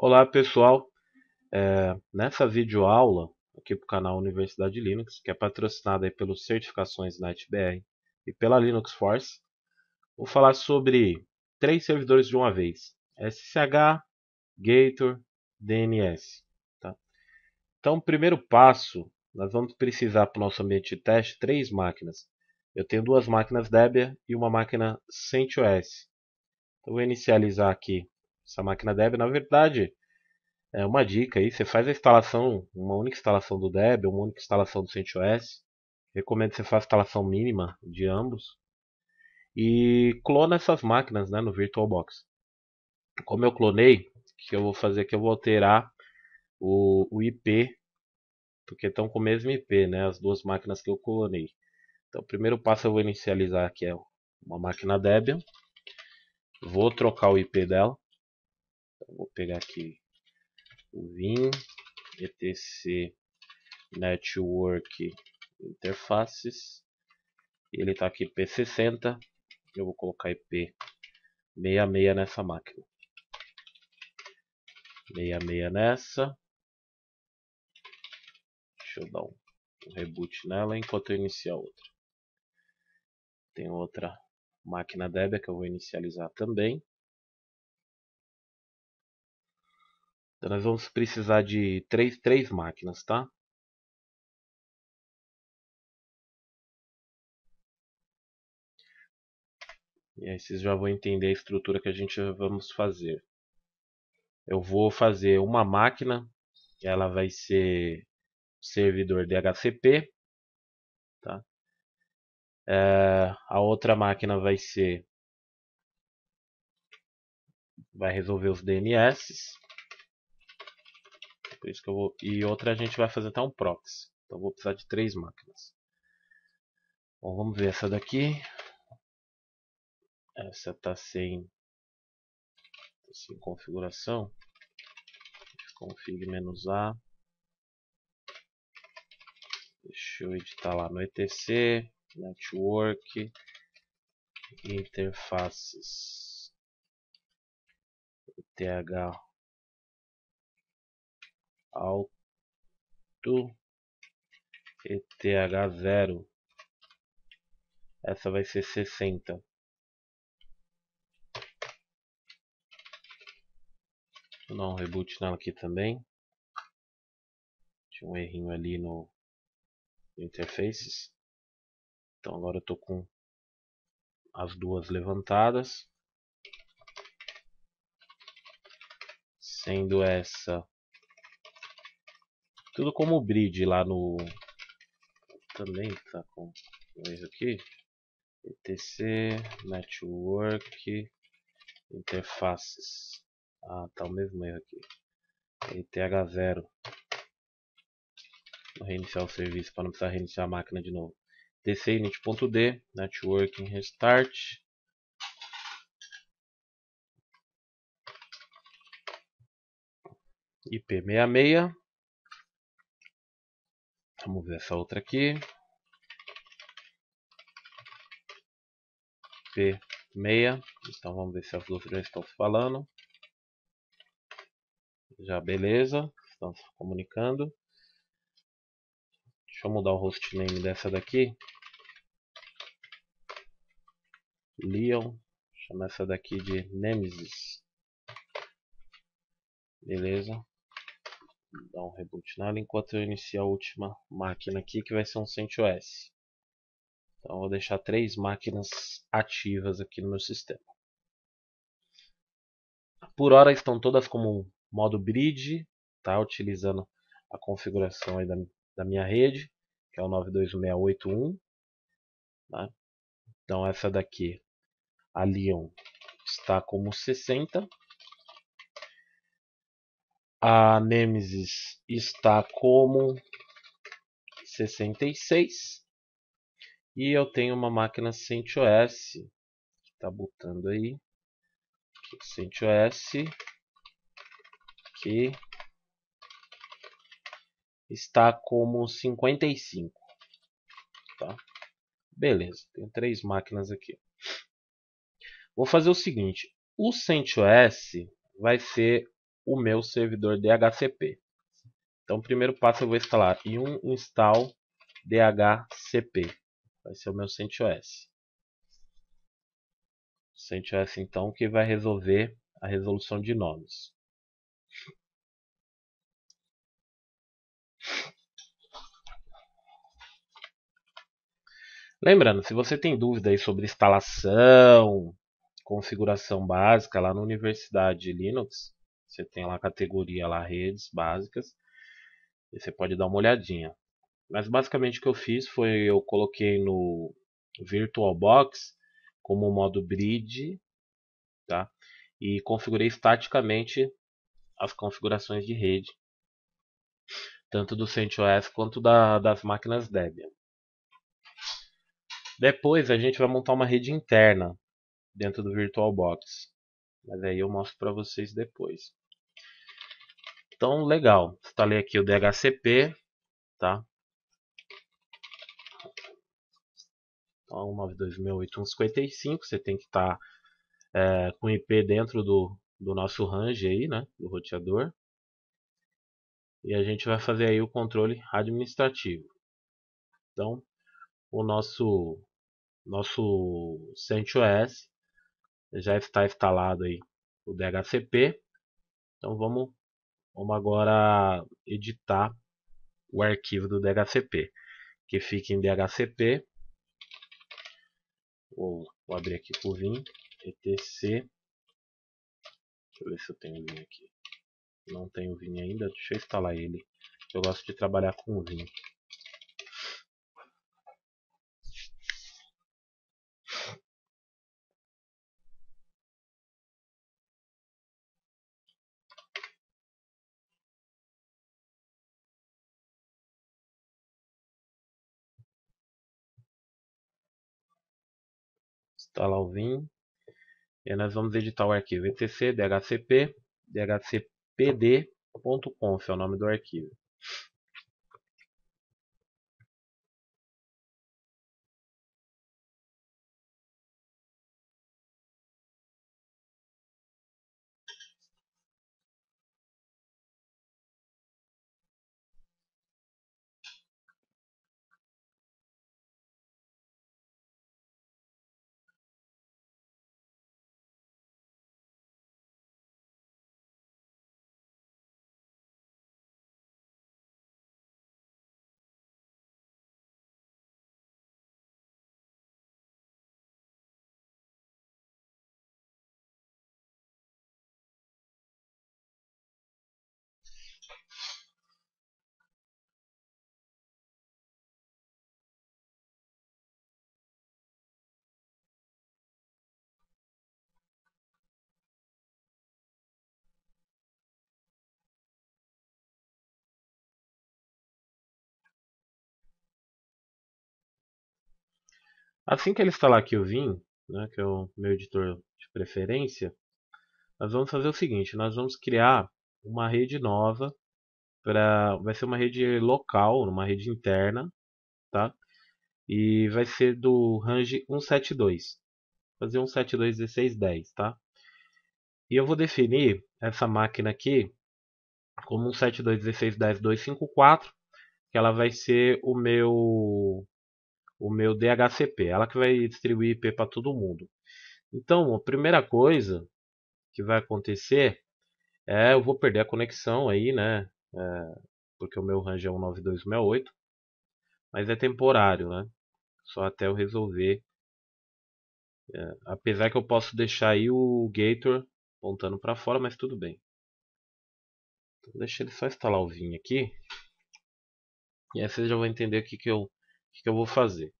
Olá pessoal, é, nessa videoaula aqui para o canal Universidade Linux, que é patrocinada aí pelos certificações NightBR e pela Linux Force, vou falar sobre três servidores de uma vez, SSH, Gator, DNS. Tá? Então, primeiro passo, nós vamos precisar para o nosso ambiente de teste três máquinas. Eu tenho duas máquinas Debian e uma máquina CentOS. Então, vou inicializar aqui essa máquina Debian, na verdade, é uma dica aí, você faz a instalação, uma única instalação do Debian, uma única instalação do CentOS. Recomendo que você faça a instalação mínima de ambos. E clona essas máquinas né, no VirtualBox. Como eu clonei, o que eu vou fazer aqui? Eu vou alterar o, o IP, porque estão com o mesmo IP, né, as duas máquinas que eu clonei. Então, o primeiro passo eu vou inicializar aqui é uma máquina Debian. Vou trocar o IP dela. Então, vou pegar aqui o vim etc network interfaces. Ele está aqui P60. Eu vou colocar IP 66 nessa máquina. 66 nessa. Deixa eu dar um, um reboot nela enquanto eu iniciar outra. Tem outra máquina Debian que eu vou inicializar também. Então nós vamos precisar de três, três máquinas, tá? E aí vocês já vão entender a estrutura que a gente vamos fazer. Eu vou fazer uma máquina, ela vai ser servidor DHCP, tá? É, a outra máquina vai ser vai resolver os DNS por isso que eu vou... E outra a gente vai fazer até um proxy. Então vou precisar de três máquinas. Bom, vamos ver essa daqui. Essa está sem, tá sem configuração. Config "-a". Deixa eu editar lá no etc, network, interfaces, eth alto ETH0 essa vai ser 60 Vou dar um reboot nela aqui também. Tinha um errinho ali no, no interfaces. Então agora eu estou com as duas levantadas. Sendo essa tudo como bridge lá no... Também tá com erro aqui. etc network interfaces. Ah, tá o mesmo erro aqui. ETH0. Vou reiniciar o serviço para não precisar reiniciar a máquina de novo. DC init.d, networking restart. IP66 Vamos ver essa outra aqui. P6. Então vamos ver se as duas já estão se falando. Já beleza. Estão se comunicando. Deixa eu mudar o hostname dessa daqui. Leon. Chama essa daqui de Nemesis. Beleza dar um reboot nela enquanto eu iniciar a última máquina aqui que vai ser um CentOS. Então eu vou deixar três máquinas ativas aqui no meu sistema. Por hora estão todas como modo bridge, tá? utilizando a configuração aí da, da minha rede, que é o 92681. Tá? Então essa daqui, a Leon, está como 60 a Nemesis está como 66 e eu tenho uma máquina CentOS que está botando aí CentOS que está como 55 tá? Beleza tem três máquinas aqui. Vou fazer o seguinte o CentOS vai ser o meu servidor DHCP. Então, primeiro passo eu vou instalar yum install DHCP. Vai ser o meu CentOS. CentOS então que vai resolver a resolução de nomes. Lembrando, se você tem dúvida aí sobre instalação, configuração básica lá na Universidade Linux, você tem lá a categoria lá redes básicas, e você pode dar uma olhadinha. Mas basicamente o que eu fiz foi eu coloquei no VirtualBox como modo bridge, tá? E configurei estaticamente as configurações de rede, tanto do CentOS quanto da, das máquinas Debian. Depois a gente vai montar uma rede interna dentro do VirtualBox. Mas aí eu mostro para vocês depois. Então, legal. Instalei aqui o DHCP, tá? Então, 192.855, você tem que estar tá, é, com IP dentro do, do nosso range aí, né? Do roteador. E a gente vai fazer aí o controle administrativo. Então, o nosso nosso CentOS já está instalado aí o DHCP. Então vamos, vamos agora editar o arquivo do DHCP, que fica em DHCP. Vou, vou abrir aqui por Vim, etc. Deixa eu ver se eu tenho Vim aqui. Não tenho Vim ainda, deixa eu instalar ele. Eu gosto de trabalhar com Vim. Instalar o Vim. E nós vamos editar o arquivo etc dhcp dhcpd.conf é o nome do arquivo. Assim que ele instalar aqui o Vim, né, que é o meu editor de preferência, nós vamos fazer o seguinte, nós vamos criar uma rede nova, pra, vai ser uma rede local, uma rede interna, tá? E vai ser do range 172, fazer 172.16.10, tá? E eu vou definir essa máquina aqui como 172.16.10.254, que ela vai ser o meu o meu DHCP, ela que vai distribuir IP para todo mundo. Então, a primeira coisa que vai acontecer é eu vou perder a conexão aí, né? É, porque o meu range é 19268, mas é temporário, né? Só até eu resolver. É, apesar que eu posso deixar aí o Gator apontando para fora, mas tudo bem. Então, deixa ele só instalar o Vim aqui. E aí vocês já vão entender o que, que eu que, que eu vou fazer?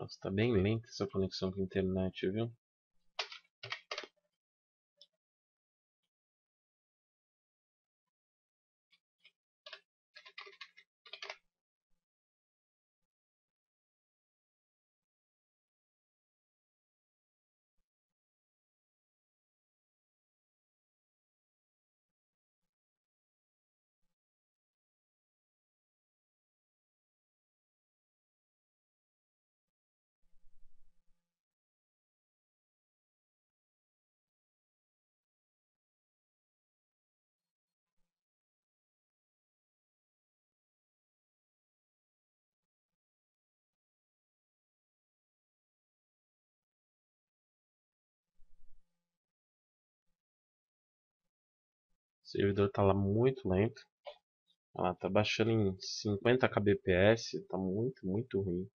Nossa, tá bem lenta essa conexão com a internet, viu? Servidor está lá muito lento. Ela tá baixando em 50 kbps, tá muito, muito ruim.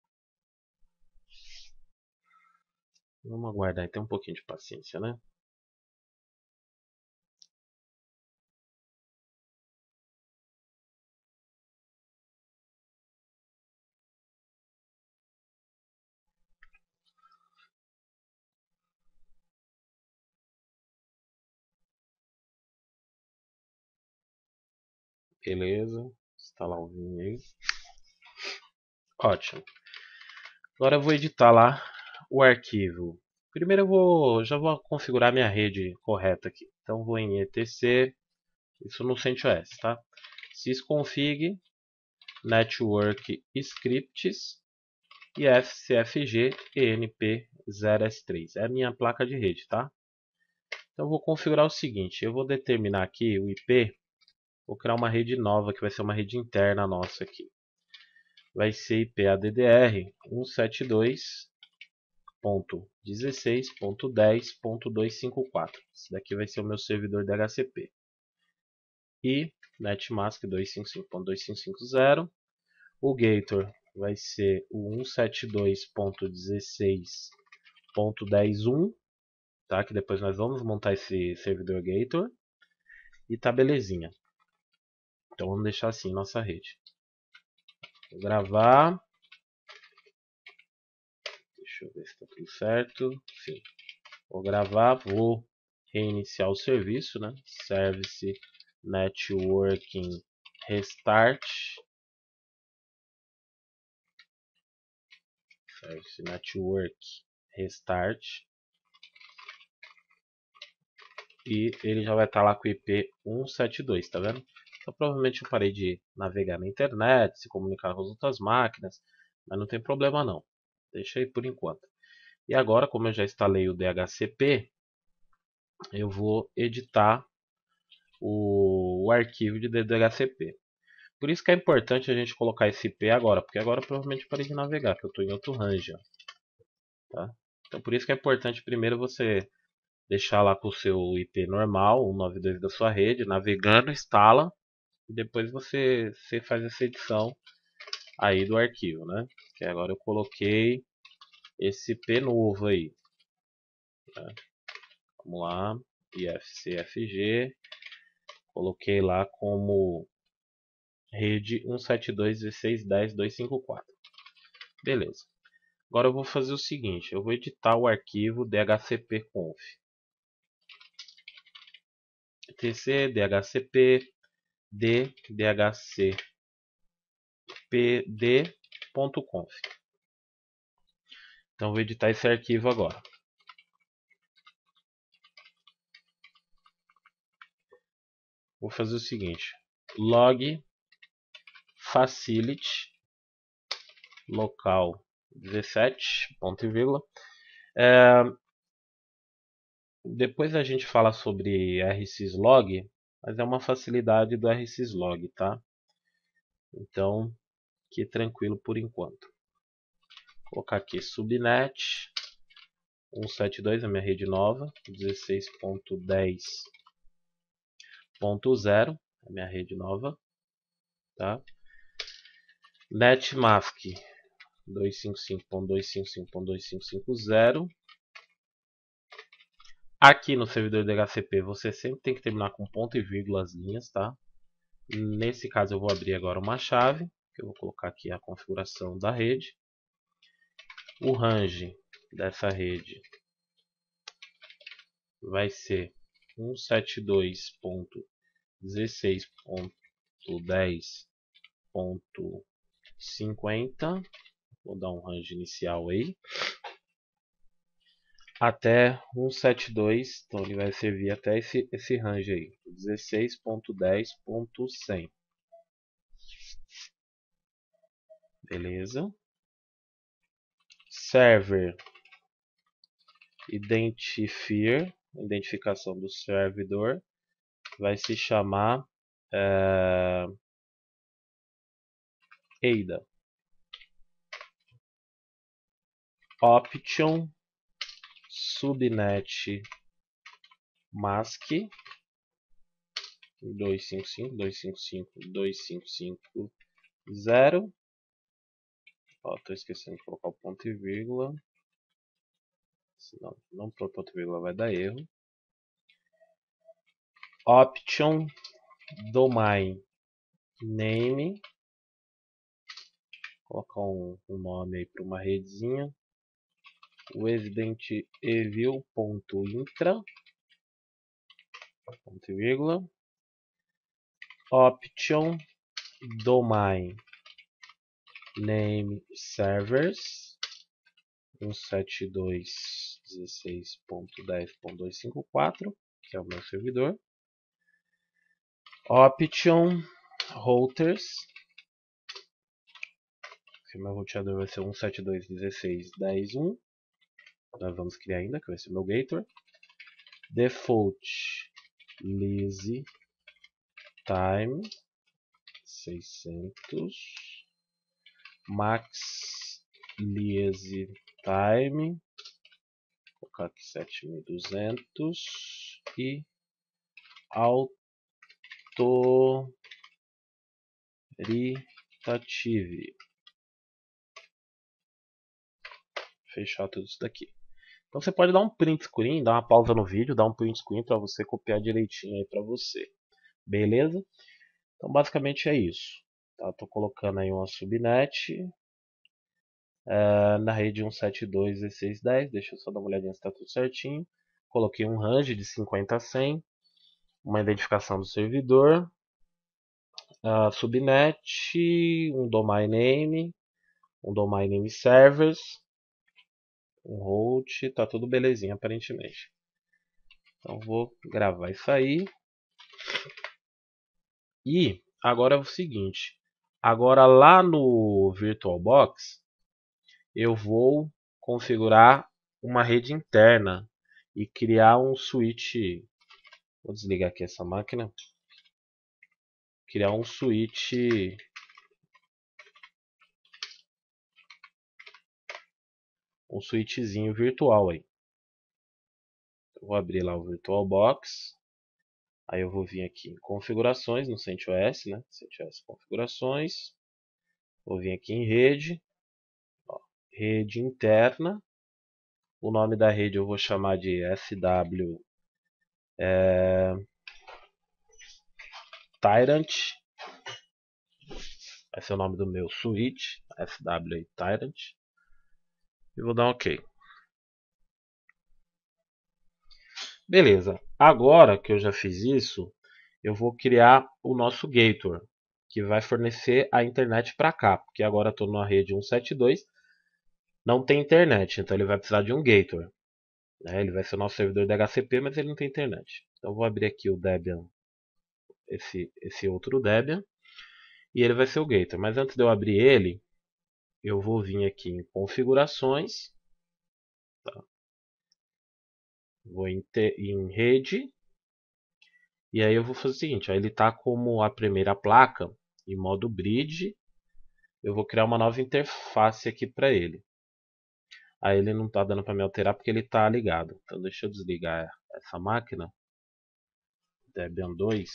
Vamos aguardar então um pouquinho de paciência, né? Beleza, instalar o Vim aí. Ótimo. Agora eu vou editar lá o arquivo. Primeiro eu vou, já vou configurar minha rede correta aqui. Então vou em etc, isso no CentOS, tá? sysconfig network scripts e fcfg enp0s3. É a minha placa de rede, tá? Então vou configurar o seguinte, eu vou determinar aqui o IP Vou criar uma rede nova que vai ser uma rede interna nossa aqui. Vai ser IP ADDR 172.16.10.254. Esse daqui vai ser o meu servidor DHCP. E netmask 255.2550. O gator vai ser o 172.16.101, tá? Que depois nós vamos montar esse servidor gator. E tá belezinha. Então vamos deixar assim nossa rede. Vou gravar. Deixa eu ver se está tudo certo. Sim. Vou gravar, vou reiniciar o serviço, né? Service Networking Restart. Service Network Restart. E ele já vai estar tá lá com o IP 172, tá vendo? Então provavelmente eu parei de navegar na internet, se comunicar com as outras máquinas, mas não tem problema não. Deixa aí por enquanto. E agora, como eu já instalei o DHCP, eu vou editar o, o arquivo de DHCP. Por isso que é importante a gente colocar esse IP agora, porque agora provavelmente parei de navegar, que eu estou em outro range. Tá? Então por isso que é importante primeiro você deixar lá com o seu IP normal, 192 da sua rede, navegando, instala e depois você, você faz essa edição aí do arquivo, né? Que agora eu coloquei esse P novo aí. Né? Vamos lá, IFCFG, coloquei lá como rede 172.16.10.254. Beleza. Agora eu vou fazer o seguinte, eu vou editar o arquivo dhcpconf. tc dhcp d dhc pd.conf. Então vou editar esse arquivo agora. Vou fazer o seguinte: log facility local 17 ponto e vírgula. É, depois a gente fala sobre rsyslog mas é uma facilidade do rsyslog, tá? Então, que tranquilo por enquanto. Vou colocar aqui subnet 172, a minha rede nova, 16.10.0, a minha rede nova, tá? netmask 255.255.2550 Aqui no servidor DHCP você sempre tem que terminar com ponto e vírgula as linhas, tá? Nesse caso eu vou abrir agora uma chave, que eu vou colocar aqui a configuração da rede. O range dessa rede vai ser 172.16.10.50. Vou dar um range inicial aí até 172, então ele vai servir até esse, esse range aí, 16.10.100. Beleza. Server identifier, identificação do servidor, vai se chamar é. Option subnet mask 255, 255, 255, Ó, tô esquecendo de colocar o ponto e vírgula. Senão, não para ponto e vírgula vai dar erro. Option domain name. Vou colocar um, um nome aí para uma redezinha. Resident Evil.intra ponto e vírgula option domain name servers 172.16.10.254 que é o meu servidor option routers que meu roteador vai ser 172.16.10.1 nós vamos criar ainda que vai ser meu gator. Default lazy time 600 max lazy time. Vou colocar aqui 7200 e autoritative. Fechar tudo isso daqui então você pode dar um print screen, dar uma pausa no vídeo, dar um print screen para você copiar direitinho aí para você. Beleza? Então basicamente é isso. Tá? Tô colocando aí uma subnet é, na rede 172.16.10. Deixa eu só dar uma olhadinha se está tudo certinho. Coloquei um range de 50 a 100, uma identificação do servidor, a subnet, um domain name, um domain name servers um root, tá tudo belezinha aparentemente. Então vou gravar isso aí. E agora é o seguinte, agora lá no VirtualBox eu vou configurar uma rede interna e criar um switch. Vou desligar aqui essa máquina. Criar um switch um switchzinho virtual aí. Eu vou abrir lá o VirtualBox. Aí eu vou vir aqui em configurações no CentOS, né? CentOS configurações. Vou vir aqui em rede, ó, rede interna. O nome da rede eu vou chamar de SW é, Tyrant. Vai ser o nome do meu switch, SW Tyrant e vou dar OK. Beleza, agora que eu já fiz isso, eu vou criar o nosso Gator, que vai fornecer a internet para cá, porque agora estou na rede 172, não tem internet, então ele vai precisar de um Gator. Né? Ele vai ser o nosso servidor DHCP, mas ele não tem internet. Então vou abrir aqui o Debian, esse, esse outro Debian, e ele vai ser o Gator. Mas antes de eu abrir ele, eu vou vir aqui em configurações, tá? vou em, em, rede, e aí eu vou fazer o seguinte, ó, ele está como a primeira placa em modo bridge, eu vou criar uma nova interface aqui para ele. Aí ele não está dando para me alterar porque ele está ligado. Então deixa eu desligar essa máquina. Debian 2.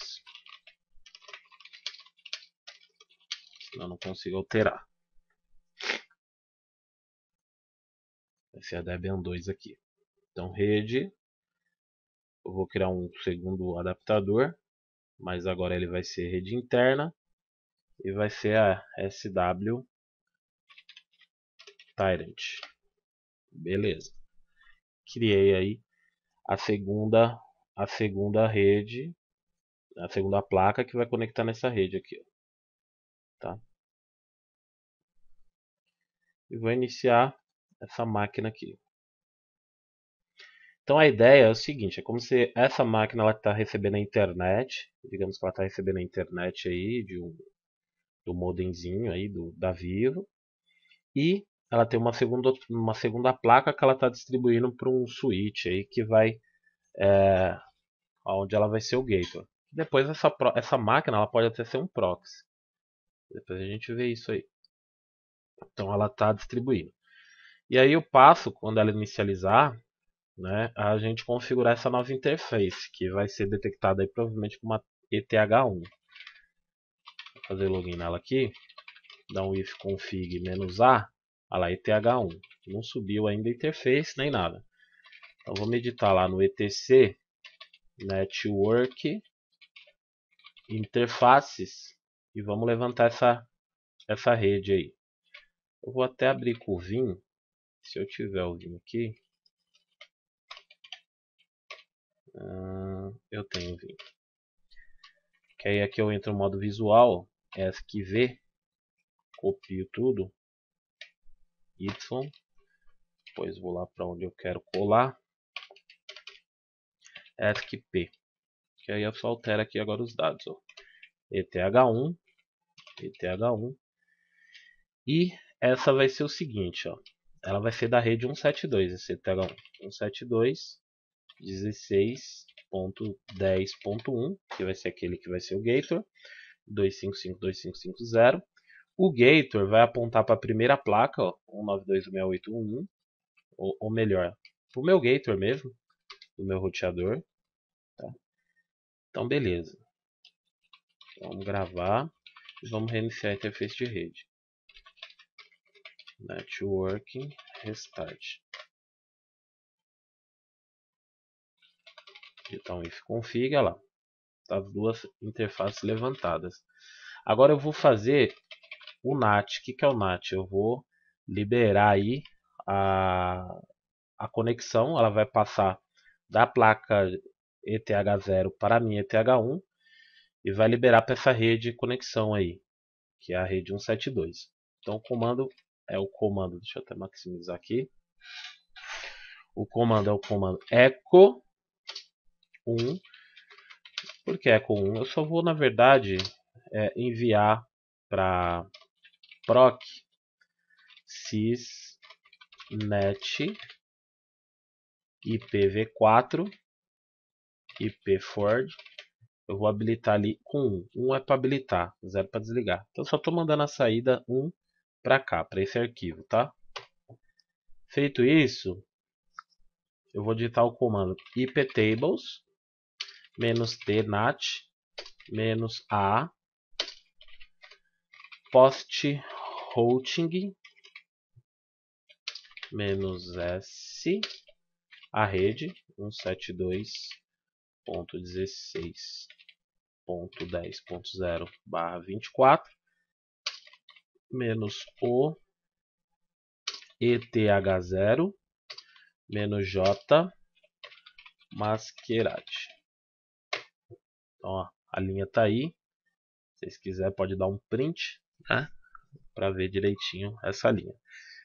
Senão eu não consigo alterar. Vai ser a Debian 2 aqui. Então, rede. Eu vou criar um segundo adaptador. Mas agora ele vai ser rede interna. E vai ser a SW Tyrant. Beleza. Criei aí a segunda a segunda rede, a segunda placa que vai conectar nessa rede aqui, tá? E vou iniciar essa máquina aqui. Então a ideia é o seguinte, é como se essa máquina está recebendo a internet, digamos que ela está recebendo a internet aí de um, do modemzinho aí do, da Vivo, e ela tem uma segunda, uma segunda placa que ela está distribuindo para um switch aí que vai, é, onde ela vai ser o gateway. Depois essa, essa máquina ela pode até ser um proxy. Depois a gente vê isso aí. Então ela está distribuindo. E aí eu passo, quando ela inicializar, né, a gente configurar essa nova interface, que vai ser detectada aí provavelmente por uma, ETH1. Vou fazer login nela aqui. Dar um if config "-a". Olha lá, ETH1. Não subiu ainda a interface nem nada. Então vou meditar lá no etc network interfaces e vamos levantar essa, essa rede aí. Eu vou até abrir com o Vim, se eu tiver o Vim aqui. Uh, eu tenho Vim. Que aí aqui eu entro no modo visual, ESCV, copio tudo, Y, depois vou lá para onde eu quero colar, ESCP, que aí eu só altero aqui agora os dados, ó. ETH1, ETH1, e essa vai ser o seguinte, ó, ela vai ser da rede 172, esse ETH1, 172, 16.10.1, que vai ser aquele que vai ser o Gator, 255.2550. O Gator vai apontar para a primeira placa, ó, 192.168.1.1, ou, ou melhor, para o meu Gator mesmo, do meu roteador. Tá? Então, beleza. Vamos gravar e vamos reiniciar a interface de rede. Networking Restart. Então, if config, olha lá. Tá as duas interfaces levantadas. Agora eu vou fazer o NAT. O que, é o NAT? Eu vou liberar aí a, a conexão. Ela vai passar da placa ETH0 para a minha ETH1 e vai liberar para essa rede de conexão aí, que é a rede 172. Então comando é o comando, deixa eu até maximizar aqui. O comando é o comando echo 1. Por que echo 1? Eu só vou, na verdade, é, enviar para proc sysnet IPv4 IPForward eu vou habilitar ali com 1. 1 é para habilitar, 0 para desligar. Então só estou mandando a saída 1 para cá, para esse arquivo, tá? Feito isso, eu vou digitar o comando iptables menos t nat menos a post routing menos s a rede 172.16.10.0 barra 24 menos o ETH0 menos J masquerade. Então, ó, a linha tá aí. Se vocês quiserem, pode dar um print, né? Para ver direitinho essa linha.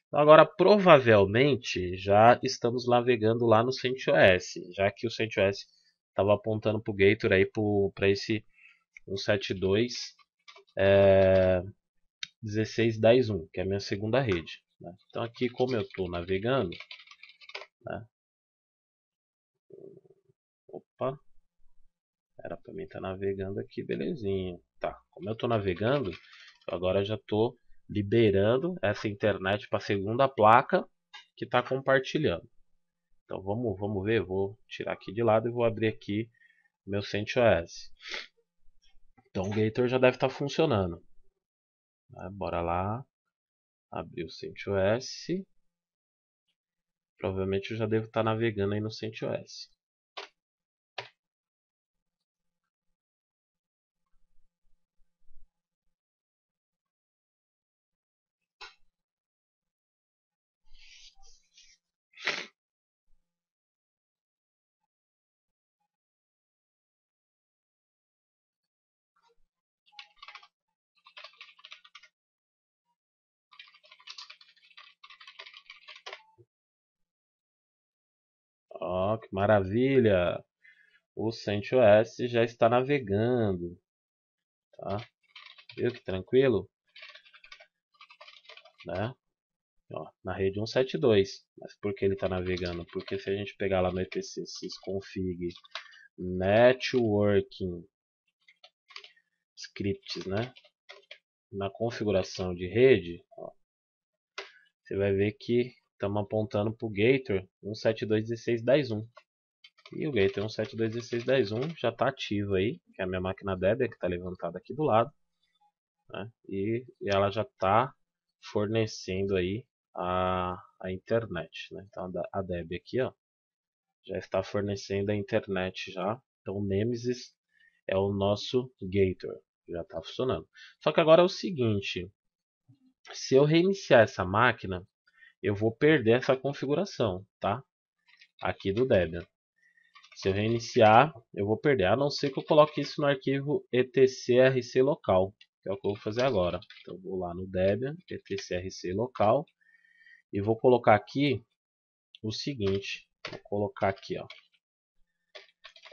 Então, agora, provavelmente, já estamos navegando lá no CentOS, já que o CentOS estava apontando para o Gator aí para esse 172 é, 16.10.1, que é a minha segunda rede. Né? Então aqui como eu estou navegando, né? opa, era para mim estar tá navegando aqui, belezinha. Tá, como eu estou navegando, agora já estou liberando essa internet para a segunda placa que está compartilhando. Então vamos, vamos ver, vou tirar aqui de lado e vou abrir aqui meu CentOS. Então o Gator já deve estar tá funcionando. Né? Bora lá. Abrir o CentOS. Provavelmente eu já devo estar navegando aí no CentOS. Ó, oh, que maravilha! O CentOS já está navegando. Tá? Viu que tranquilo? Né? Ó, na rede 172. Mas por que ele está navegando? Porque se a gente pegar lá no etc sysconfig networking scripts, né? Na configuração de rede, ó, você vai ver que Estamos apontando para o Gator 172.16.10.1. E o gateway 172.16.10.1 já está ativo aí, que é a minha máquina Debian que está levantada aqui do lado. Né? E, e ela já está fornecendo aí a, a internet. Né? Então a Debian aqui ó, já está fornecendo a internet já. Então o Nemesis é o nosso gateway, já está funcionando. Só que agora é o seguinte, se eu reiniciar essa máquina, eu vou perder essa configuração, tá? Aqui do Debian. Se eu reiniciar, eu vou perder, a não ser que eu coloque isso no arquivo etcrc local, que é o que eu vou fazer agora. Então, vou lá no Debian, etcrc local, e vou colocar aqui o seguinte, vou colocar aqui, ó,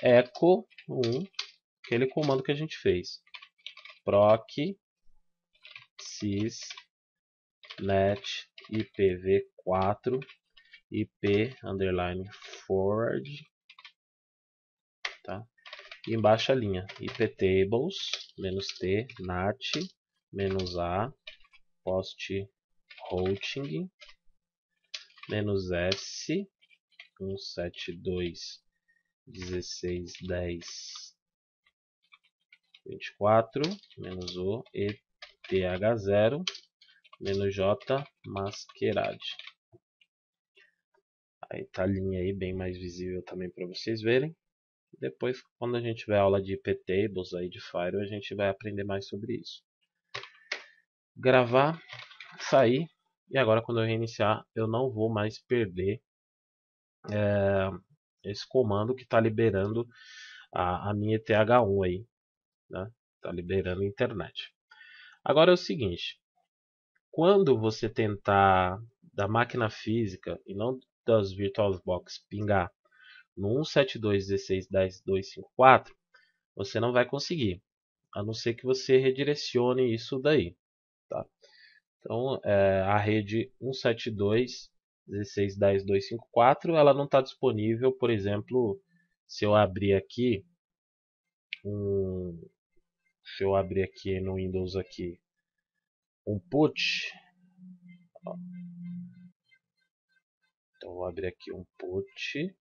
echo 1, aquele comando que a gente fez, proc sys net ipv4 ip underline forward tá? E embaixo a linha iptables menos t nat menos a post routing menos s 172 16 10 24 menos o eth0 menos J masquerade. Aí tá a linha aí bem mais visível também para vocês verem. Depois, quando a gente tiver aula de iptables aí de Firewall, a gente vai aprender mais sobre isso. Gravar, sair e agora quando eu reiniciar, eu não vou mais perder é, esse comando que está liberando a, a, minha ETH1 aí, né? Está liberando a internet. Agora é o seguinte, quando você tentar da máquina física e não das VirtualBox pingar no 172.16.10.254, você não vai conseguir, a não ser que você redirecione isso daí. Tá? Então, é, a rede 172.16.10.254, ela não está disponível, por exemplo, se eu abrir aqui um, se eu abrir aqui no Windows aqui um put. Então vou abrir aqui um put.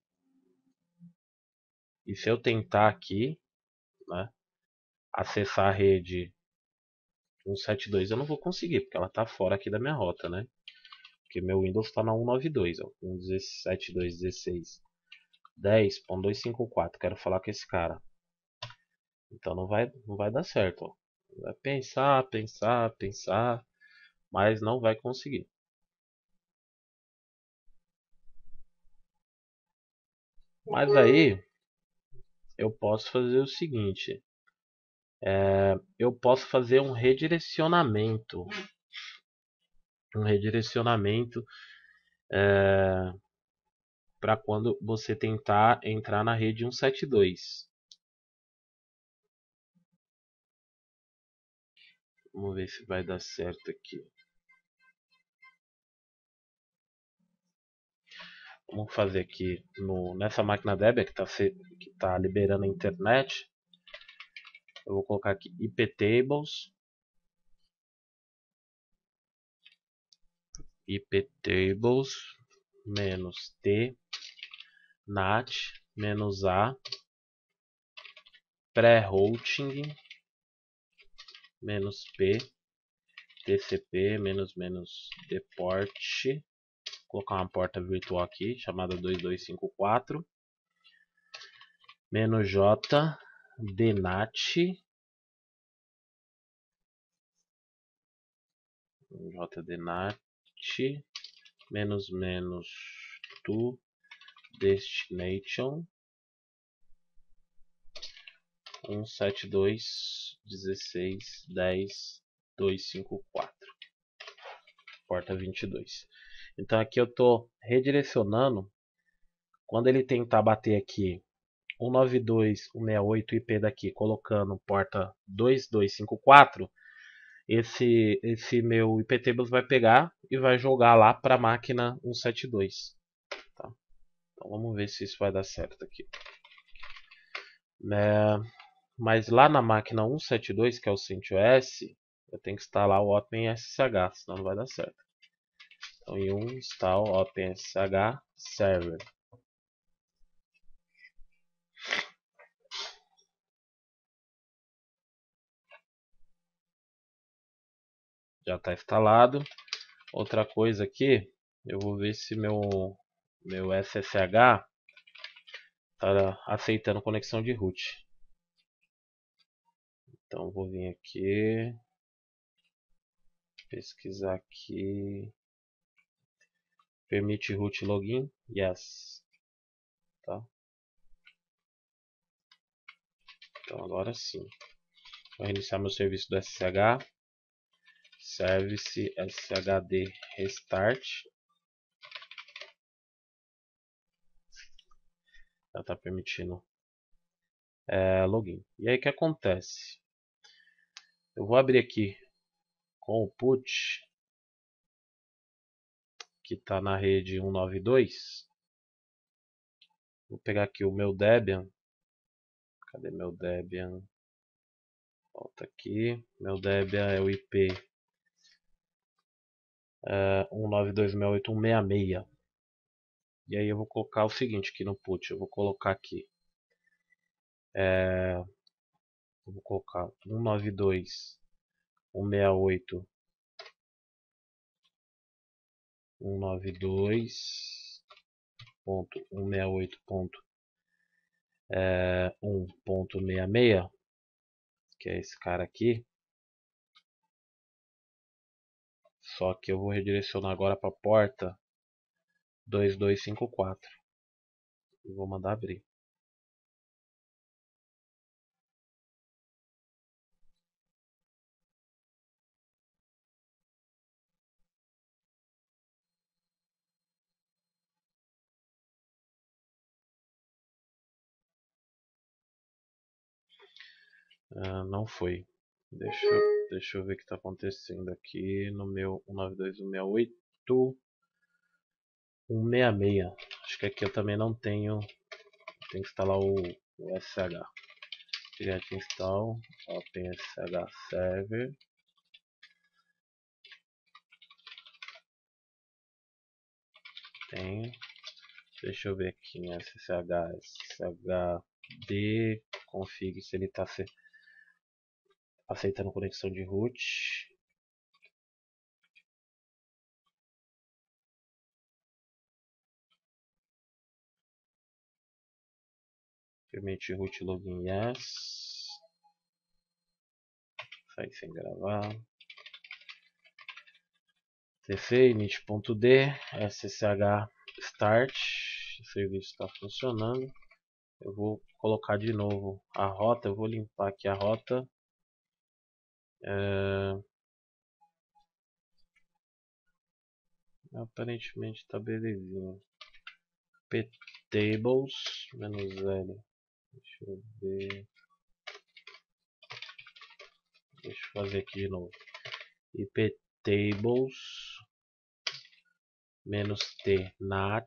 E se eu tentar aqui, né, acessar a rede 172, eu não vou conseguir, porque ela está fora aqui da minha rota, né? Porque meu Windows está na 192, ó, 172.16 10.254. Quero falar com esse cara. Então não vai, não vai dar certo, ó. Vai pensar, pensar, pensar, mas não vai conseguir. Mas aí eu posso fazer o seguinte: é, eu posso fazer um redirecionamento, um redirecionamento é, para quando você tentar entrar na rede 172. Vamos ver se vai dar certo aqui. Vamos fazer aqui no, nessa máquina Debian que está tá liberando a internet. Eu vou colocar aqui iptables. iptables menos t nat menos a pré-routing menos p tcp menos menos deport. Vou colocar uma porta virtual aqui chamada 2254 menos j denat j denat menos menos to destination 172 16 10 254 porta 22 então aqui eu estou redirecionando quando ele tentar bater aqui 192 168 IP daqui colocando porta 2254 esse esse meu IP tables vai pegar e vai jogar lá para a máquina 172 tá? então vamos ver se isso vai dar certo aqui né? mas lá na máquina 172, que é o CentOS, eu tenho que instalar o OpenSSH, senão não vai dar certo. Então, em 1 install OpenSSH Server. Já está instalado. Outra coisa aqui, eu vou ver se meu, meu SSH está aceitando conexão de root. Então vou vir aqui, pesquisar aqui, permite root login, yes, tá? Então agora sim, vou reiniciar meu serviço do SSH, service shd restart, já está permitindo é, login. E aí o que acontece? Eu vou abrir aqui com o put que está na rede 192. Vou pegar aqui o meu Debian. Cadê meu Debian? Volta aqui. Meu Debian é o IP é, 192.168.166. E aí eu vou colocar o seguinte aqui no put. Eu vou colocar aqui. É, vou colocar 192 168 192 ponto 168 ponto é, 1.66 que é esse cara aqui. Só que eu vou redirecionar agora para a porta 2254 e vou mandar abrir Uh, não foi. Deixa, deixa eu ver o que está acontecendo aqui no meu 192.168 166. Acho que aqui eu também não tenho. Tenho que instalar o, o SH. Direct install OpenSH server. Tenho. Deixa eu ver aqui em SSH, SHD config se ele está aceitando conexão de root. Permite root login yes. Sai sem gravar. tc init.d ssh start. O serviço está funcionando. Eu vou colocar de novo a rota. Eu vou limpar aqui a rota. É... Aparentemente está belezinha. ptables menos L. Deixa eu ver. Deixa eu fazer aqui de novo. iptables menos t nat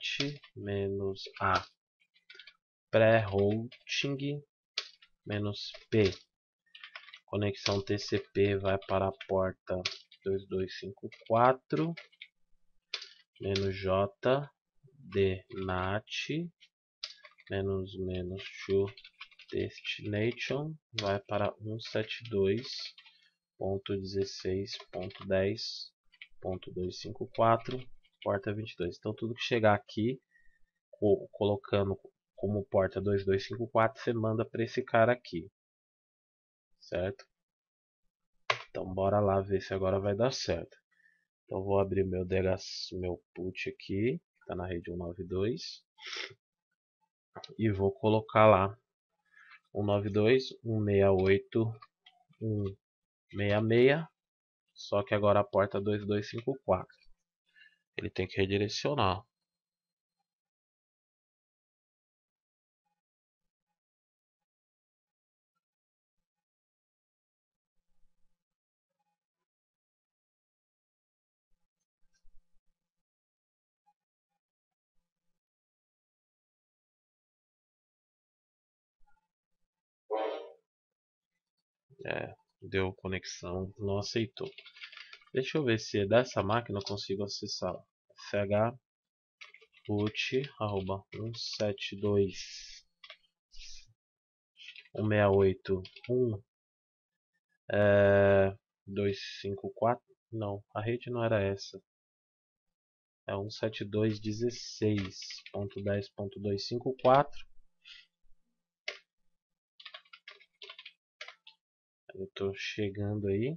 menos a pré-routing menos p Conexão TCP vai para a porta 2254 menos J menos to destination vai para 172.16.10.254 porta 22 então tudo que chegar aqui colocando como porta 2254 você manda para esse cara aqui certo? Então bora lá ver se agora vai dar certo. Então vou abrir meu meu put aqui, que está na rede 192 e vou colocar lá 192.168.166 só que agora a porta 2254 ele tem que redirecionar É, deu conexão, não aceitou. Deixa eu ver se é dessa máquina eu consigo acessar. ch boot arroba 172 168 1 é, 254 Não, a rede não era essa. É 172.16.10.254. Eu estou chegando aí.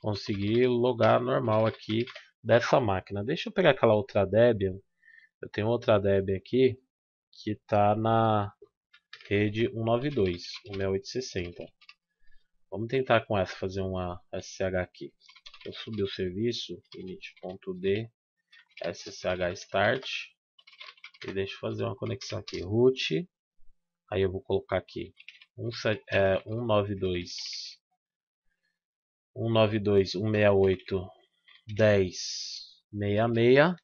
Consegui logar normal aqui dessa máquina. Deixa eu pegar aquela outra Debian. Eu tenho outra Debian aqui que está na rede 192, 16860. Vamos tentar com essa fazer uma SSH aqui. Eu subi o serviço init.d ssh start e deixa eu fazer uma conexão aqui root. Aí eu vou colocar aqui 192 192 168 1066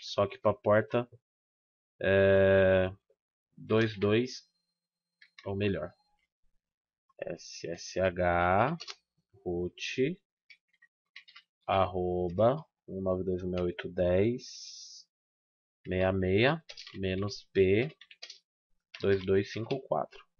só que para a porta é, 22 ou melhor. Ssh root arroba 192.168.10 66 menos p 2254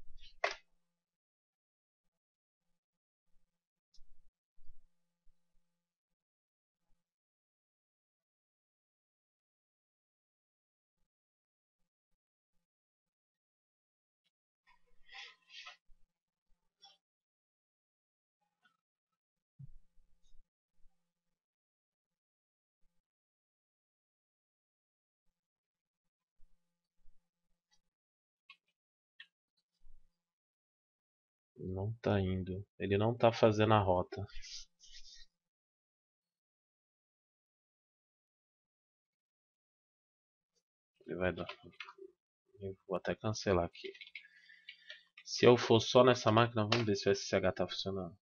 Não tá indo. Ele não tá fazendo a rota. Ele vai dar. Eu vou até cancelar aqui. Se eu for só nessa máquina, vamos ver se o SSH tá funcionando.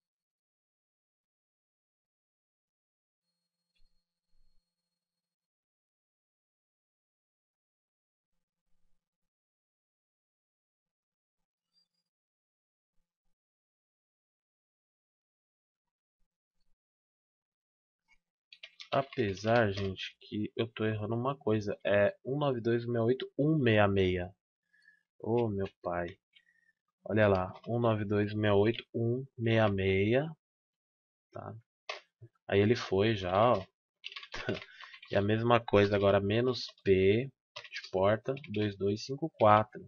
Apesar, gente, que eu tô errando uma coisa. É 192.168.166. Ô, oh, meu pai. Olha lá. 192.168.166. Tá? Aí ele foi já, ó. e a mesma coisa agora, menos P de porta 2254.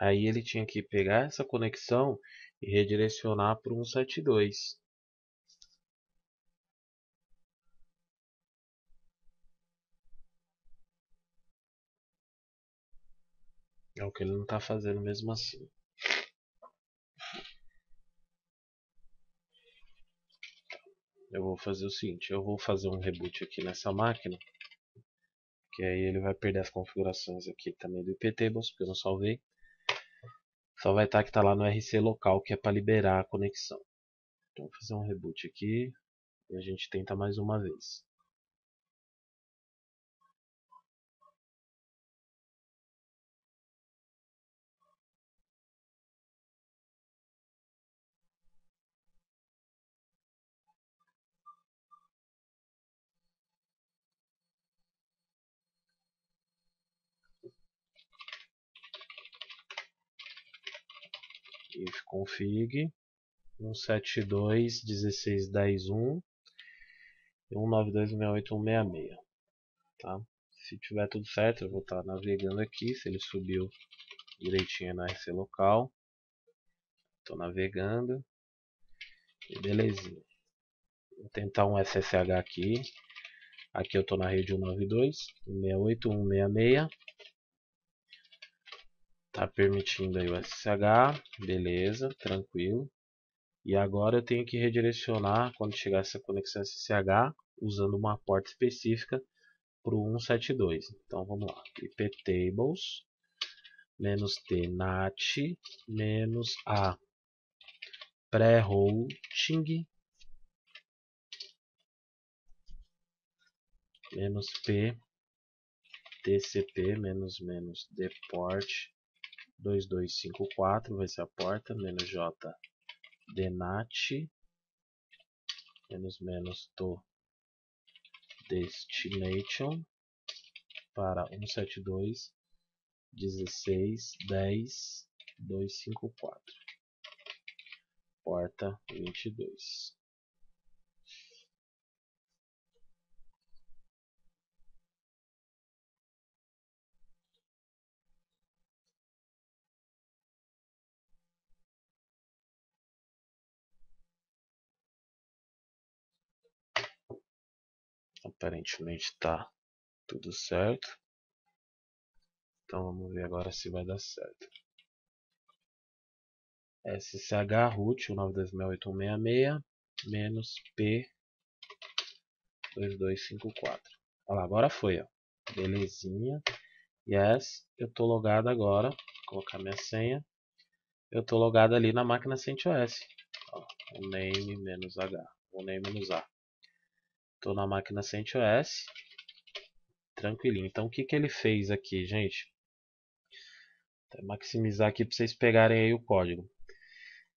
Aí ele tinha que pegar essa conexão e redirecionar para o 172. É o que ele não está fazendo mesmo assim. Eu vou fazer o seguinte, eu vou fazer um reboot aqui nessa máquina. Que aí ele vai perder as configurações aqui também do iptables, porque eu não salvei. Só vai estar que está lá no RC local, que é para liberar a conexão. Então vou fazer um reboot aqui e a gente tenta mais uma vez. Config 172.16.10.1 e 192.168.166 tá? se tiver tudo certo eu vou estar tá navegando aqui se ele subiu direitinho na RC local estou navegando e belezinha vou tentar um SSH aqui aqui eu estou na rede 192.168.166 Tá permitindo aí o SSH, beleza, tranquilo. E agora eu tenho que redirecionar quando chegar essa conexão SSH usando uma porta específica para o 172. Então vamos lá, iptables menos t nat menos a pré-routing menos P TCP menos menos deport 2254 vai ser a porta menos J denat menos menos to destination para 172 16 10 254 porta 22 Aparentemente está tudo certo. Então vamos ver agora se vai dar certo. SCH root 192.168.166 menos P 2254. Olha lá, agora foi, ó. Belezinha. Yes, eu tô logado agora. Vou colocar minha senha. Eu tô logado ali na máquina CentOS. Ó, o name menos H. O name menos A. Tô na máquina CentOS. Tranquilinho. Então o que, que ele fez aqui, gente? Vou maximizar aqui para vocês pegarem aí o código.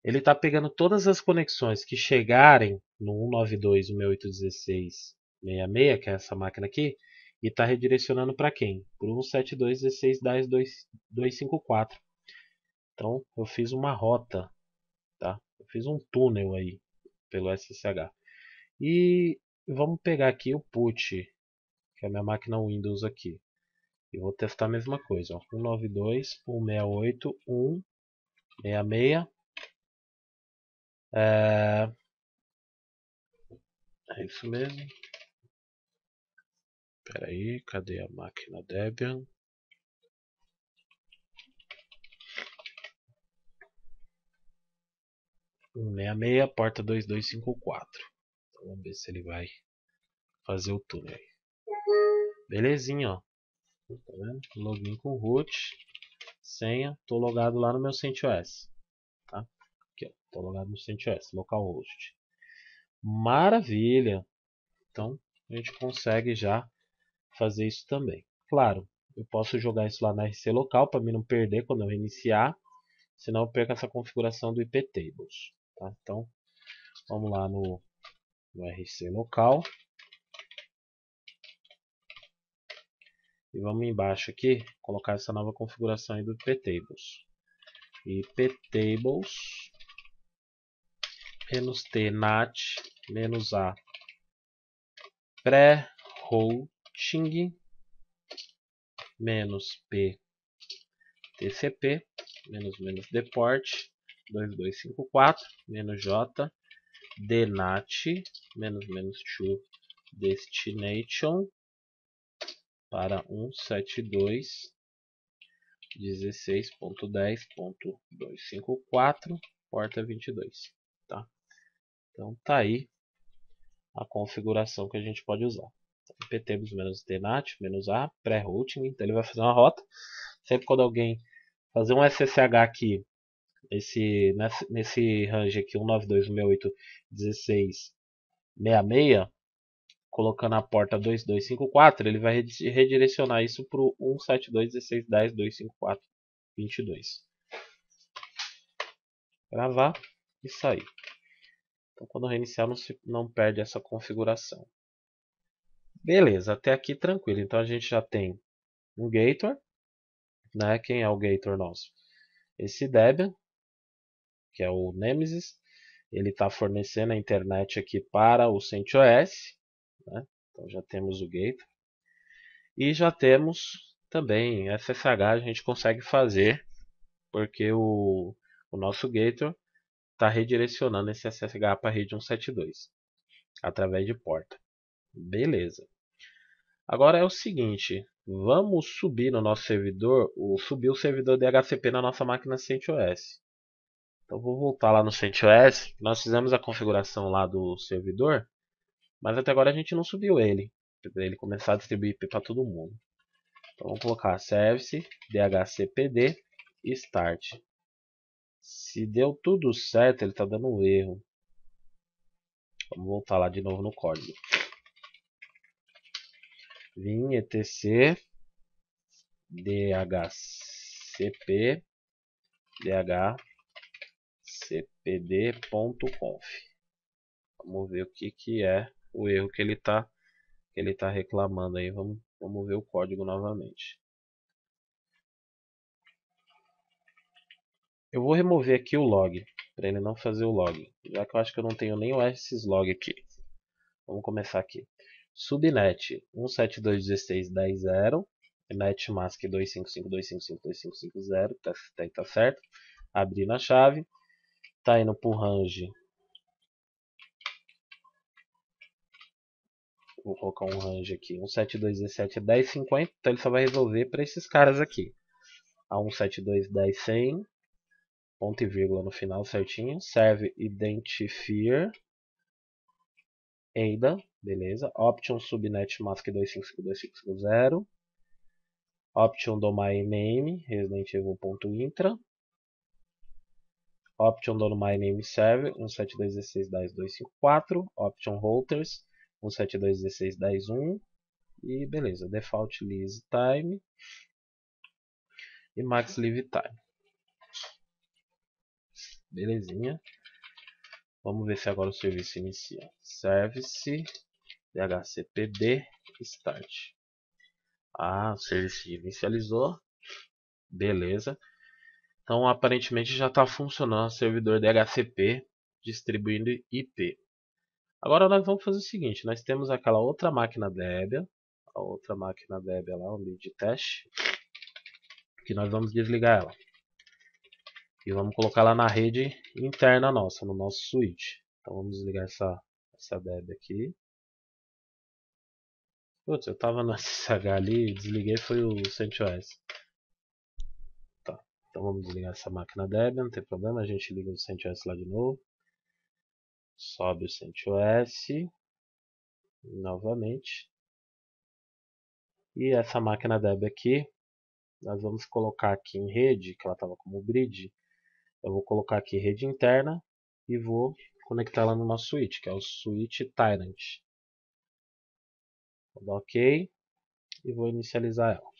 Ele está pegando todas as conexões que chegarem no 192.168.16.66, que é essa máquina aqui, e está redirecionando para quem? Para o 172.16.10.254. Então eu fiz uma rota, tá? Eu fiz um túnel aí pelo SSH. E vamos pegar aqui o put, que é a minha máquina Windows aqui. E vou testar a mesma coisa, ó. 192.168.166. É... é isso mesmo. Espera aí, cadê a máquina Debian? Um meia meia, porta dois dois cinco quatro. Então, vamos ver se ele vai fazer o túnel. Belezinha, ó. Tá vendo? Login com root, senha, tô logado lá no meu CentOS. Tá? Aqui, ó, tô logado no CentOS, localhost. Maravilha! Então, a gente consegue já fazer isso também. Claro, eu posso jogar isso lá na RC local para mim não perder quando eu reiniciar, senão eu perco essa configuração do iptables. Tá? Então, vamos lá no, no RC local. E vamos embaixo aqui, colocar essa nova configuração aí do iptables. iptables menos t nat menos a pré-routing menos p tcp menos menos deport 2254 menos j denat menos menos to destination para 172 16.10.254 porta 22 tá? Então tá aí a configuração que a gente pode usar. Iptables menos tnat menos a pré-routing então ele vai fazer uma rota. Sempre quando alguém fazer um SSH aqui nesse nesse, nesse range aqui 192.168.16.66 colocando a porta 2254, ele vai redirecionar isso para o 172.16.10.254.22. Gravar e sair. Então, quando reiniciar, não, se, não perde essa configuração. Beleza, até aqui tranquilo. Então, a gente já tem um Gator. Né? Quem é o Gator nosso? Esse Debian, que é o Nemesis. Ele está fornecendo a internet aqui para o CentOS. Né? Então já temos o Gator. E já temos também SSH a gente consegue fazer porque o, o nosso Gator está redirecionando esse SSH para a rede 172 através de porta. Beleza. Agora é o seguinte, vamos subir no nosso servidor, subir o servidor DHCP na nossa máquina CentOS. Então vou voltar lá no CentOS, nós fizemos a configuração lá do servidor mas até agora a gente não subiu ele. Para ele começar a distribuir IP para todo mundo. Então vamos colocar service dhcpd start. Se deu tudo certo, ele está dando um erro. Vamos voltar lá de novo no código. Vim etc dhcp dhcpd.conf. Vamos ver o que, que é o erro que ele está ele tá reclamando aí. Vamos, vamos ver o código novamente. Eu vou remover aqui o log, para ele não fazer o log, já que eu acho que eu não tenho nem o sslog aqui. Vamos começar aqui. Subnet 172.16.10.0, netmask 255.255.255.0, tá, tá, tá certo. Abrir na chave, tá indo para o range. Vou colocar um range aqui, 172.17.10.50, então ele só vai resolver para esses caras aqui. A 172.10.100, ponto e vírgula no final certinho, serve identifier ADA, beleza, option subnet mask 255.255.0, option domain name resident evil.intra, option domain name server 172.16.10.254, option routers 172.16.10.1 e beleza, default lease time e max live time. Belezinha. Vamos ver se agora o serviço inicia. Service dhcpd start. Ah, o serviço inicializou. Beleza. Então aparentemente já está funcionando o servidor DHCP distribuindo IP. Agora nós vamos fazer o seguinte, nós temos aquela outra máquina Debian, a outra máquina Debian lá, um de teste, que nós vamos desligar ela. E vamos colocar lá na rede interna nossa, no nosso switch. Então vamos desligar essa, essa Deb aqui. Putz, eu tava no SSH ali, desliguei foi o CentOS. Então vamos desligar essa máquina Debian, não tem problema, a gente liga o CentOS lá de novo. Sobe o CentOS novamente. E essa máquina Debian aqui, nós vamos colocar aqui em rede, que ela estava como bridge, eu vou colocar aqui rede interna e vou conectar ela no nosso switch, que é o switch Tyrant. Vou dar OK e vou inicializar ela.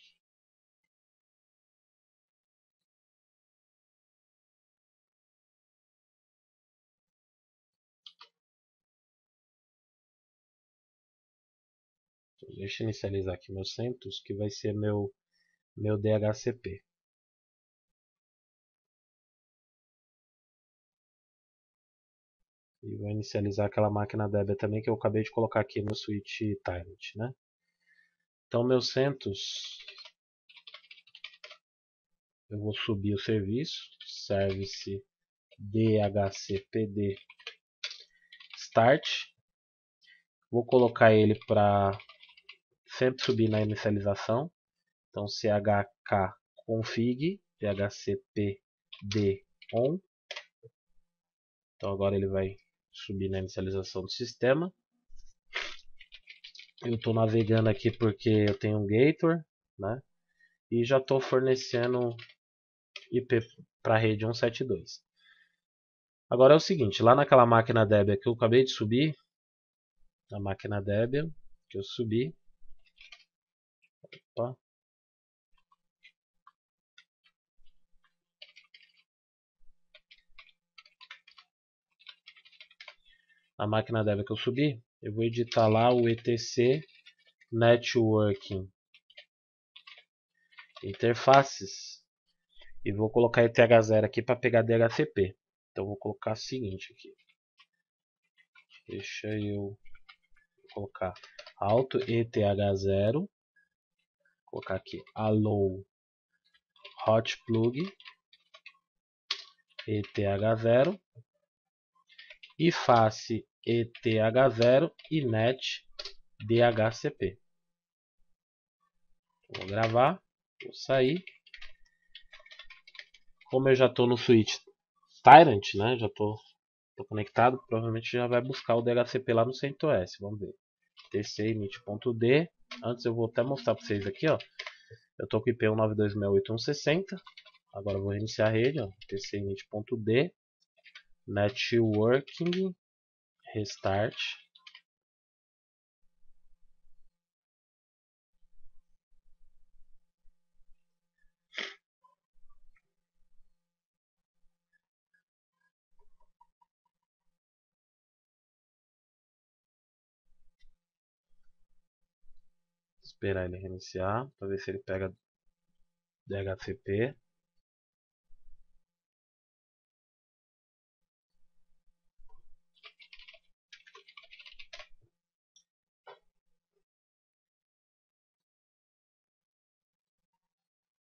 Deixa eu inicializar aqui meu CentOS, que vai ser meu, meu DHCP. E vou inicializar aquela máquina Debian também que eu acabei de colocar aqui no switch Tyrant, né? Então meu CentOS eu vou subir o serviço service dhcpd start vou colocar ele para sempre subir na inicialização então chk config dhcpd on então agora ele vai subir na inicialização do sistema. Eu estou navegando aqui porque eu tenho um Gator, né? E já estou fornecendo IP para a rede 172. Agora é o seguinte, lá naquela máquina Debian que eu acabei de subir, a máquina Debian que eu subi, opa, a máquina dela que eu subi, eu vou editar lá o etc networking interfaces e vou colocar ETH0 aqui para pegar DHCP. Então vou colocar o seguinte aqui. Deixa eu colocar alto ETH0. Colocar aqui allow hot plug ETH0 e face ETH0 e net DHCP. Vou gravar, vou sair. Como eu já estou no switch Tyrant, né? Já estou conectado, provavelmente já vai buscar o DHCP lá no CentOS. Vamos ver. tc init.d. Antes eu vou até mostrar para vocês aqui, ó. Eu estou com IP 192.68.160. Agora eu vou reiniciar a rede, ó, tcinit.d, networking, restart. Esperar ele reiniciar para ver se ele pega DHCP.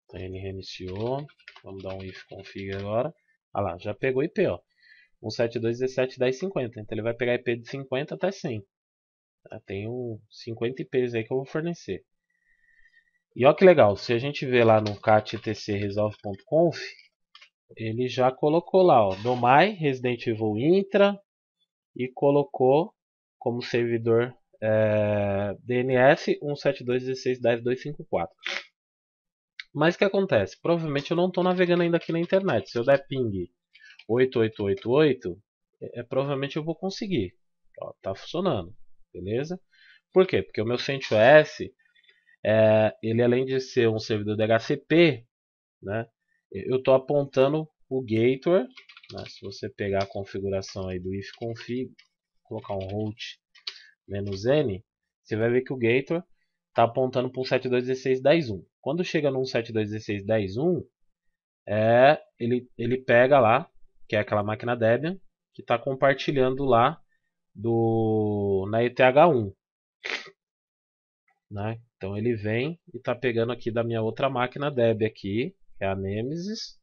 Então ele reiniciou. Vamos dar um if config agora. Olha lá, já pegou IP, ó. 172.17.10.50. Então ele vai pegar IP de 50 até 100. Tá? Tenho 50 IPs aí que eu vou fornecer. E olha que legal, se a gente ver lá no catTCresolve.conf, ele já colocou lá, ó, Domai, Resident Evil Intra e colocou como servidor é, DNS 172.16.10.254. Mas o que acontece? Provavelmente eu não estou navegando ainda aqui na internet. Se eu der ping 8888, é, é, provavelmente eu vou conseguir. Ó, tá funcionando, beleza? Por quê? Porque o meu CentOS, é, ele além de ser um servidor de né, eu estou apontando o gateway. Né, se você pegar a configuração aí do ifconfig, colocar um root "-n", você vai ver que o gateway está apontando para um 7216.10.1. Quando chega no 7216.10.1, é, ele, ele pega lá, que é aquela máquina Debian, que está compartilhando lá do, na ETH1. Né? Então ele vem e está pegando aqui da minha outra máquina Debian aqui, que é a Nemesis,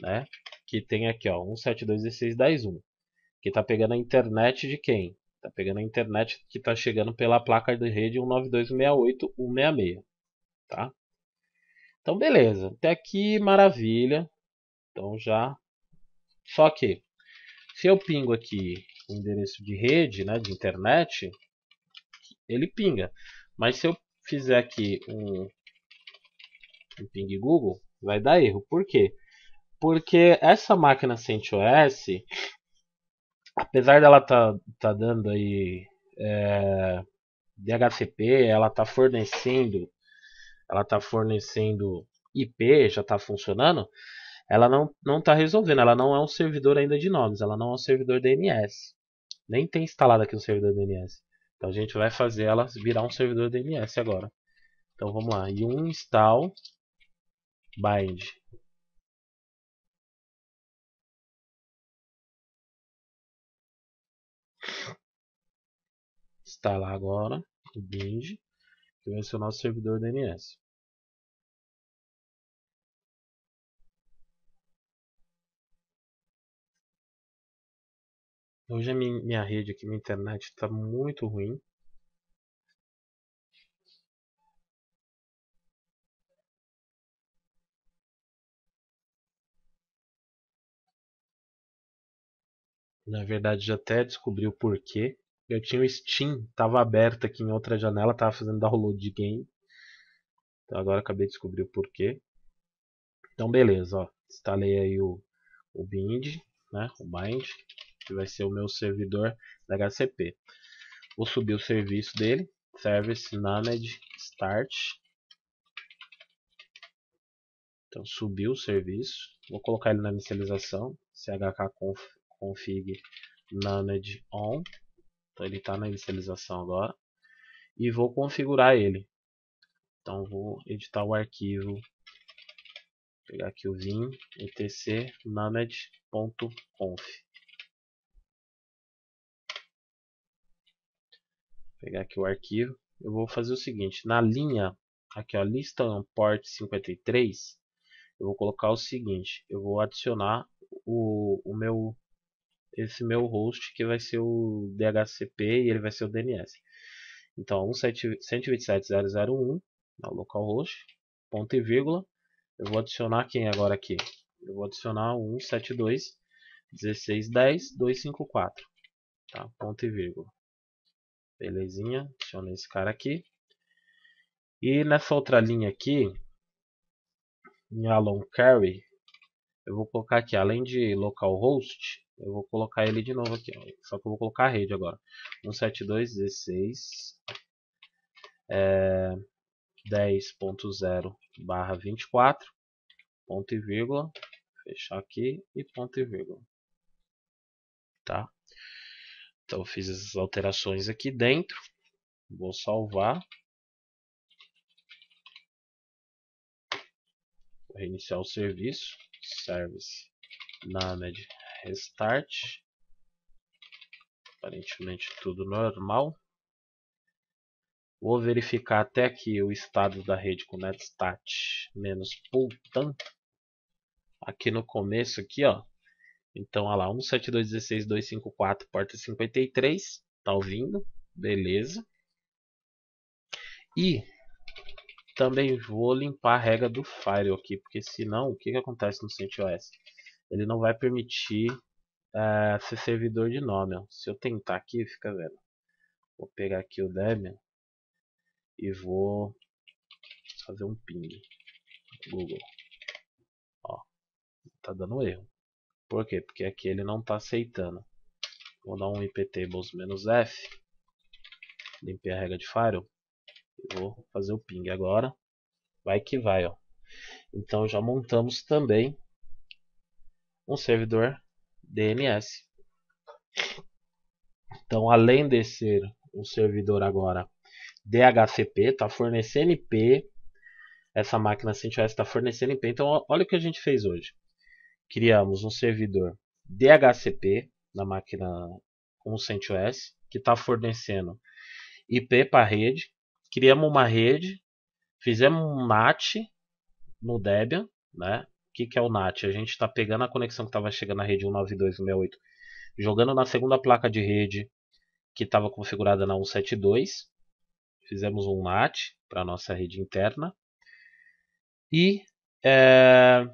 né? que tem aqui ó, 172.16.10.1, que está pegando a internet de quem? Está pegando a internet que está chegando pela placa de rede 192.168.166. Tá? Então, beleza. Até aqui, maravilha. Então, já. Só que, se eu pingo aqui o endereço de rede, né, de internet, ele pinga. Mas se eu fizer aqui um, um ping Google, vai dar erro. Por quê? Porque essa máquina CentOS, apesar dela tá, tá dando aí é, DHCP, ela tá fornecendo, ela tá fornecendo IP, já está funcionando, ela não está resolvendo, ela não é um servidor ainda de nomes, ela não é um servidor DNS, nem tem instalado aqui um servidor DNS. Então a gente vai fazer ela virar um servidor DNS agora. Então vamos lá, yum install bind instalar agora o bind, que vai ser o nosso servidor DNS. Hoje a minha rede aqui, minha internet está muito ruim. Na verdade, já até descobri o porquê. Eu tinha o Steam, estava aberto aqui em outra janela, estava fazendo download de game. Então agora acabei de descobrir o porquê. Então beleza, ó. instalei aí o, o bind, né, o bind, que vai ser o meu servidor da HCP. Vou subir o serviço dele, service manage start. Então subiu o serviço, vou colocar ele na inicialização, chkconfig manage on. Então ele está na inicialização agora. E vou configurar ele. Então vou editar o arquivo. Pegar aqui o vim etc manage.conf. Pegar aqui o arquivo. Eu vou fazer o seguinte, na linha aqui ó, lista port 53, eu vou colocar o seguinte, eu vou adicionar o, o meu esse meu host que vai ser o DHCP e ele vai ser o DNS. Então 127.001 é o localhost, ponto e vírgula. Eu vou adicionar quem agora aqui? Eu vou adicionar o 172.16.10.254, tá? Ponto e vírgula. Belezinha, adiciona esse cara aqui. E nessa outra linha aqui, em Alon Carry, eu vou colocar aqui, além de localhost, eu vou colocar ele de novo aqui, só que eu vou colocar a rede agora. 172.16 é, 10.0 barra 24 ponto e vírgula fechar aqui e ponto e vírgula tá então eu fiz as alterações aqui dentro. Vou salvar. Vou reiniciar o serviço. Service named restart. Aparentemente tudo normal. Vou verificar até aqui o estado da rede com netstat menos pultan. Aqui no começo aqui, ó. Então, olha lá, 172.16.254, porta 53, tá ouvindo? Beleza. E também vou limpar a regra do firewall aqui, porque senão, o que, que acontece no CentOS? Ele não vai permitir uh, ser servidor de nome. Ó. Se eu tentar aqui, fica vendo. Vou pegar aqui o Debian e vou fazer um ping Google. Ó, tá dando erro. Por quê? Porque aqui ele não está aceitando. Vou dar um iptables-f, limpei a regra de firewall e vou fazer o ping agora. Vai que vai, ó. Então já montamos também um servidor DNS. Então, além de ser um servidor agora DHCP, está fornecendo IP. Essa máquina CentOS está fornecendo IP. Então, olha o que a gente fez hoje. Criamos um servidor DHCP na máquina com o CentOS, que está fornecendo IP para a rede. Criamos uma rede, fizemos um NAT no Debian. Né? O que, que é o NAT? A gente está pegando a conexão que estava chegando na rede 192.168, jogando na segunda placa de rede que estava configurada na 172 fizemos um NAT para a nossa rede interna e é,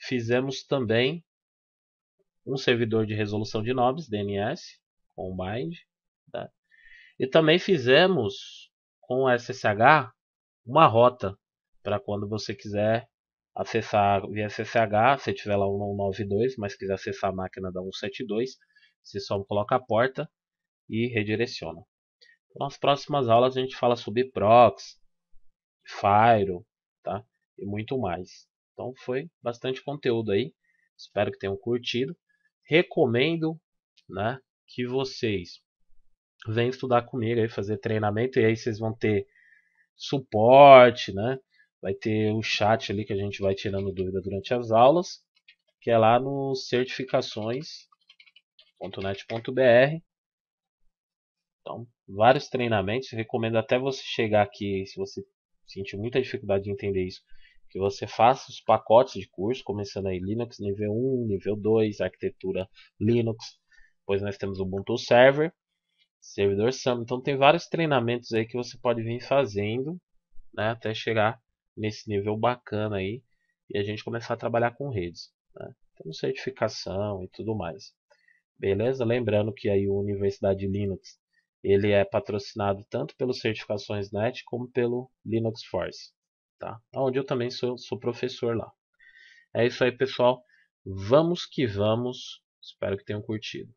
fizemos também um servidor de resolução de nomes, DNS, com bind, tá? e também fizemos com SSH uma rota para quando você quiser acessar via SSH, se tiver lá 192, mas quiser acessar a máquina da 172, você só coloca a porta e redireciona. Nas próximas aulas a gente fala sobre prox, Fire, tá? E muito mais. Então foi bastante conteúdo aí. Espero que tenham curtido. Recomendo, né, que vocês venham estudar comigo aí, fazer treinamento e aí vocês vão ter suporte, né? Vai ter o chat ali que a gente vai tirando dúvida durante as aulas, que é lá no certificações.net.br então, vários treinamentos. Recomendo até você chegar aqui, se você sentir muita dificuldade de entender isso, que você faça os pacotes de curso, começando aí Linux nível 1, nível 2, arquitetura Linux. Depois nós temos o Ubuntu Server, servidor SAM. Então tem vários treinamentos aí que você pode vir fazendo, né, até chegar nesse nível bacana aí e a gente começar a trabalhar com redes. Né? Temos certificação e tudo mais. Beleza? Lembrando que aí a Universidade Linux ele é patrocinado tanto pelas certificações NET como pelo Linux Force, tá? Onde eu também sou, sou professor lá. É isso aí, pessoal. Vamos que vamos. Espero que tenham curtido.